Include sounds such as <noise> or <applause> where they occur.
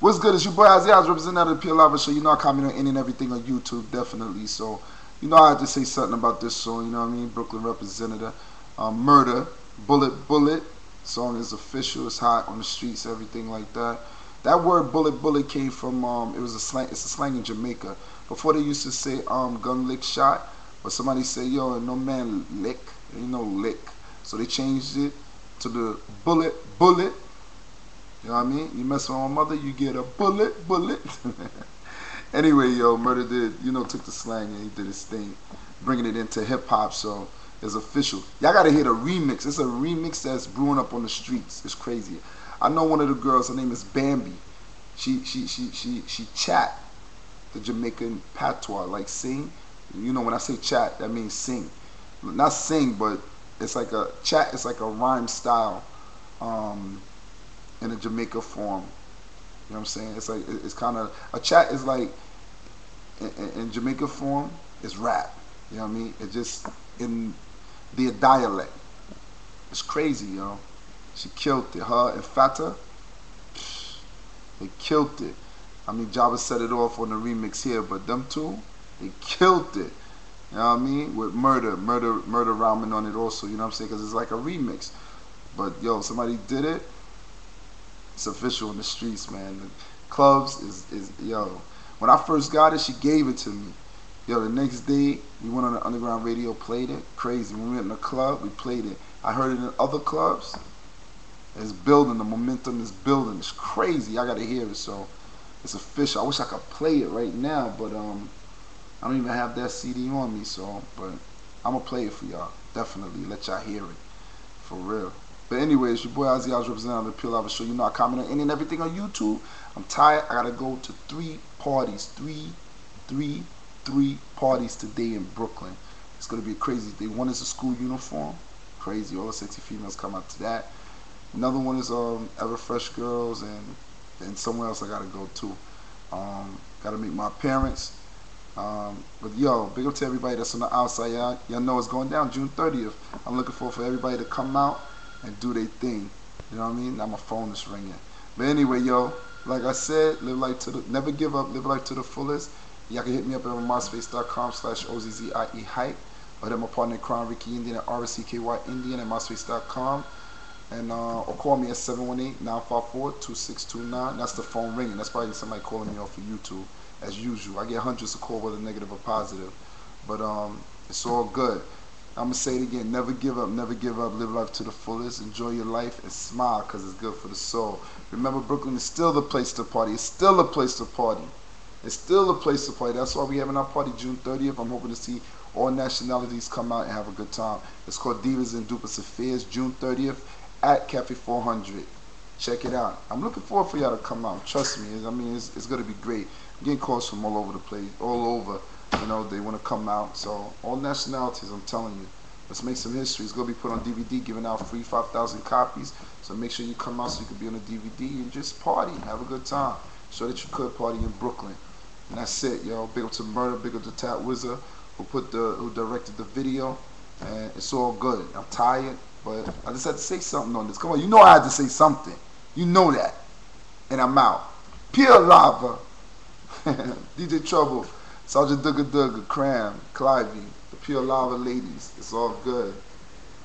What's good? It's your boy Isaiah, representative of the Pure Lava Show. You know I comment on any and everything on YouTube, definitely. So, you know I had to say something about this song, you know what I mean? Brooklyn representative. Um, Murda, Bullet Bullet. Song is official, it's hot on the streets, everything like that. That word bullet bullet came from um it was a slang it's a slang in Jamaica. Before they used to say um gun lick shot, but somebody say, yo, no man lick, you know lick. So they changed it to the bullet bullet you know what I mean? You mess with my mother, you get a bullet, bullet. <laughs> anyway, yo, Murda did, you know, took the slang and he did his thing, bringing it into hip hop. So it's official. Y'all gotta hear the remix. It's a remix that's brewing up on the streets. It's crazy. I know one of the girls. Her name is Bambi. She she she she she chat the Jamaican patois, like sing. You know, when I say chat, that means sing. Not sing, but it's like a chat. It's like a rhyme style. Um, in a Jamaica form. You know what I'm saying? It's like it's kind of a chat is like in, in, Jamaica form is rap. You know what I mean? It just in their dialect. It's crazy, yo. She killed it. Her and Fata, they killed it. I mean, Jabba set it off on the remix here, but them two, they killed it. You know what I mean? With murder, murder, murder rhyming on it also. You know what I'm saying? Because it's like a remix. But yo, somebody did it it's official in the streets, man. The clubs is, is yo. When I first got it, she gave it to me. Yo, the next day we went on the underground radio, played it. Crazy. When we went in the club, we played it. I heard it in other clubs. It's building. The momentum is building. It's crazy. I gotta hear it. So it's official. I wish I could play it right now, but um, I don't even have that CD on me. So, but I'm gonna play it for y'all. Definitely let y'all hear it. For real. But anyways, your boy Ozzy, I was representing the Pure Lava Show. You know I comment on any and everything on YouTube. I'm tired. I gotta go to three parties. Three, three, three parties today in Brooklyn. It's gonna be a crazy day. One is a school uniform. Crazy. All the sexy females come out to that. Another one is um Ever Fresh Girls and and somewhere else I gotta go to. Um, gotta meet my parents. Um, but yo, big up to everybody that's on the outside. Y'all, y'all know it's going down June 30th. I'm looking forward for everybody to come out and do their thing. You know what I mean? Now my phone is ringing. But anyway, yo, like I said, live life to the, never give up, live life to the fullest. Y'all can hit me up at myspace.com slash O-Z-Z-I-E hype. Or hit my partner in crime, Ricky Indian at R-C-K-Y Indian at myspace.com. And, uh, or call me at 718-954-2629. That's the phone ringing. That's probably somebody calling me off of YouTube, as usual. I get hundreds of calls, whether negative or positive. But um, it's all good. I'm going to say it again. Never give up. Never give up. Live life to the fullest. Enjoy your life and smile because it's good for the soul. Remember, Brooklyn is still the place to party. It's still a place to party. It's still a place to party. That's why we're having our party June 30th. I'm hoping to see all nationalities come out and have a good time. It's called Divas and Dupas Affairs, June 30th at Cafe 400. Check it out. I'm looking forward for y'all to come out. Trust me. I mean, it's, it's going to be great. I'm getting calls from all over the place, all over. You know, they want to come out. So all nationalities, I'm telling you. Let's make some history. It's going to be put on DVD, giving out free 5,000 copies. So make sure you come out so you can be on the DVD and just party. Have a good time. Show that you could party in Brooklyn. And that's it, yo. Big up to Murda, big up to Tat Wza, who put the who directed the video. And it's all good. I'm tired, but I just had to say something on this. Come on, you know I had to say something. You know that. And I'm out. Pure lava. <laughs> DJ Trouble. Sergeant Dugga Dugga, Cram, Clivey, the Pure Lava ladies. It's all good.